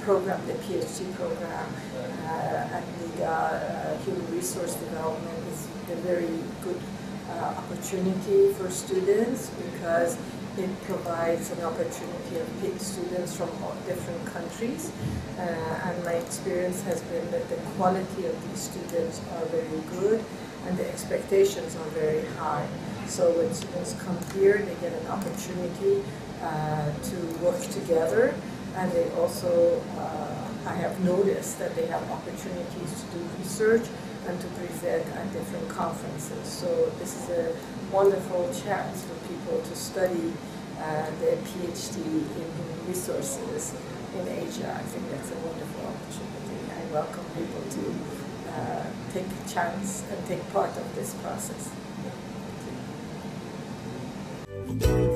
program, the PhD program uh, at NIDA, uh, Human Resource Development, is a very good uh, opportunity for students because it provides an opportunity of students from all different countries. Uh, and my experience has been that the quality of these students are very good and the expectations are very high. So when students come here, they get an opportunity uh, to work together and they also, uh, I have noticed that they have opportunities to do research and to present at different conferences. So this is a wonderful chance for people to study uh, their PhD in human resources in Asia. I think that's a wonderful opportunity. I welcome people to uh, take a chance and take part of this process. Thank you.